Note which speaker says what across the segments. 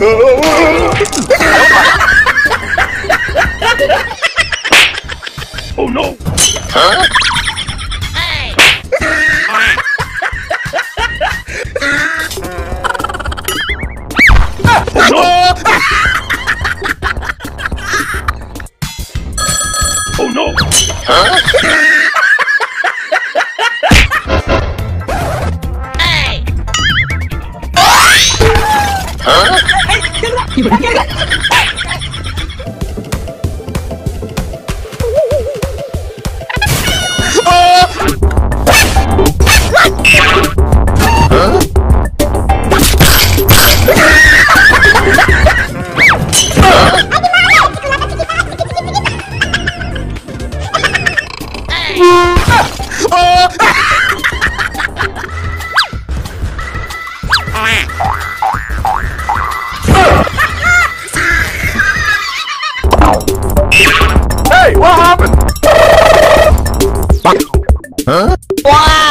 Speaker 1: oh no! Huh? 你快点！Hey, what happened? Huh? What?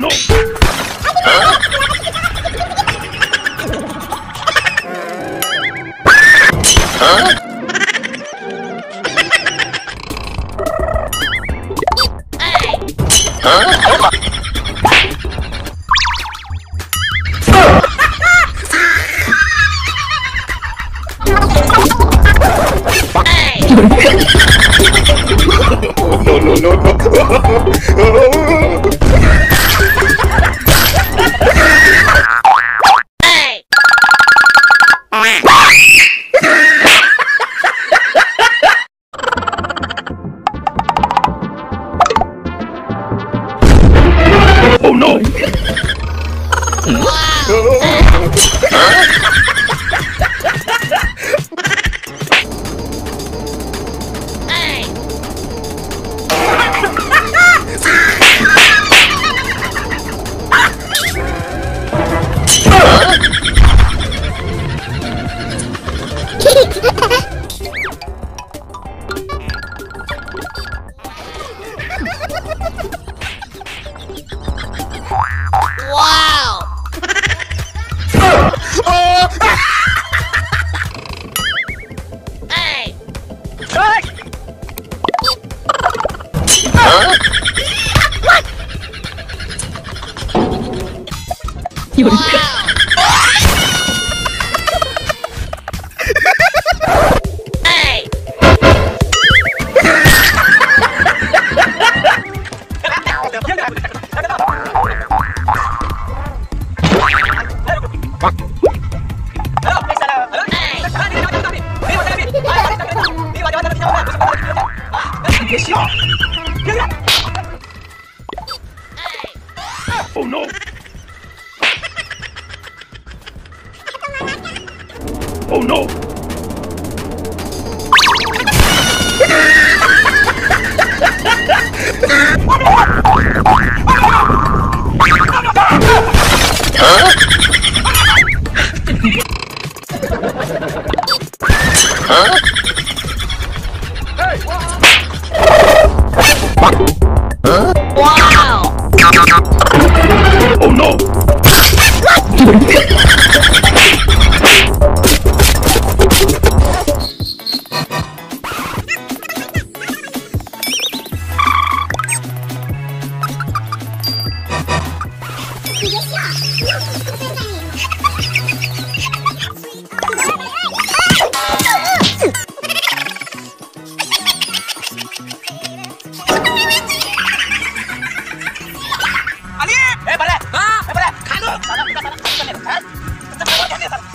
Speaker 1: no! Huh? huh? 有人 ए बड़े हां ए बड़े खा लो खा लो खा लो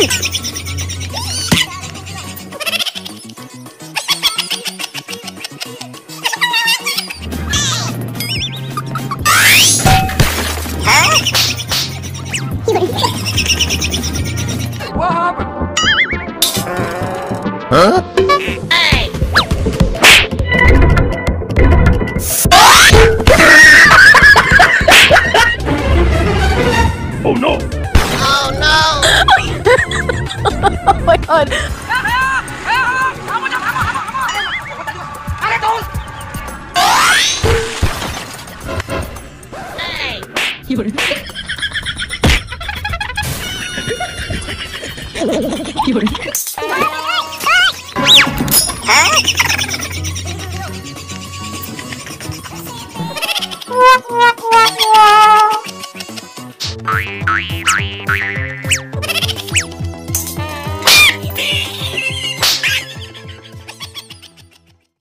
Speaker 1: What happened? Huh? Huh?